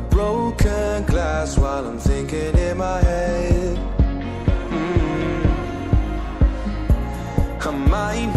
broken glass while I'm thinking in my head. Mm. I might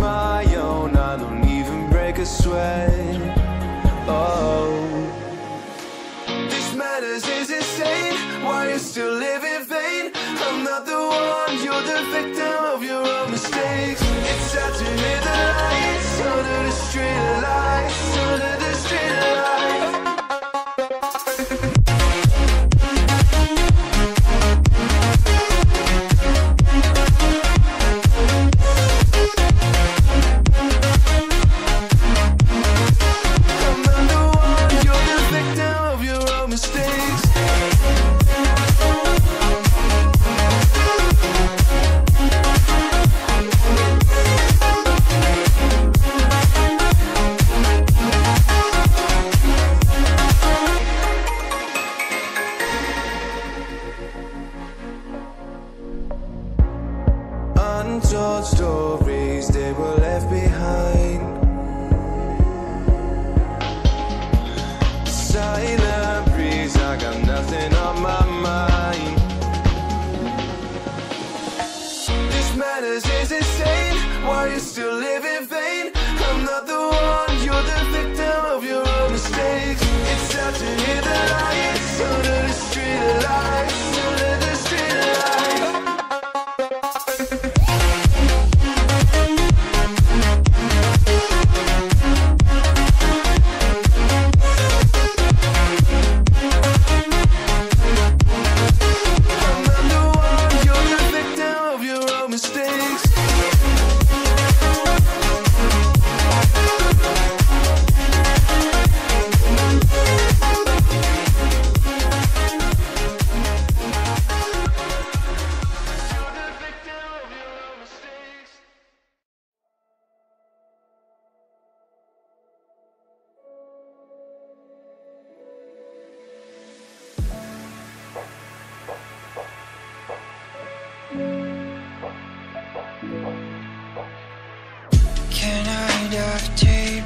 kind of day